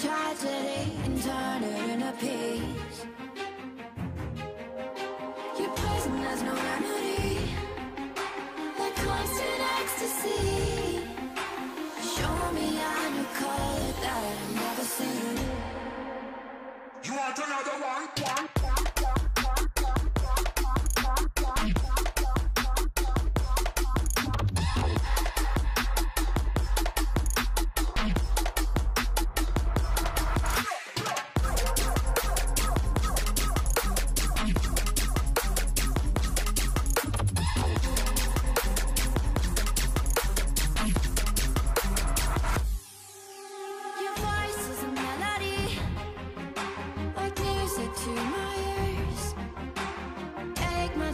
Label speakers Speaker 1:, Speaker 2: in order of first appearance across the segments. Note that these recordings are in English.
Speaker 1: tragedy and turn it into peace. Your poison has no remedy, like constant ecstasy. Show me a new color that I've never seen.
Speaker 2: You want another one?
Speaker 1: Your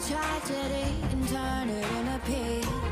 Speaker 1: tragedy and turn it into peace.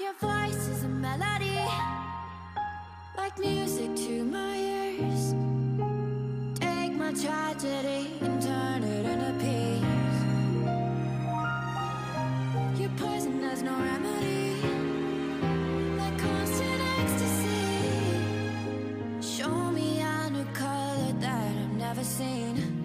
Speaker 1: Your voice is a melody, like music to my ears. Take my tragedy and turn it into peace. Your poison has no remedy, like constant ecstasy. Show me a new color that I've never seen.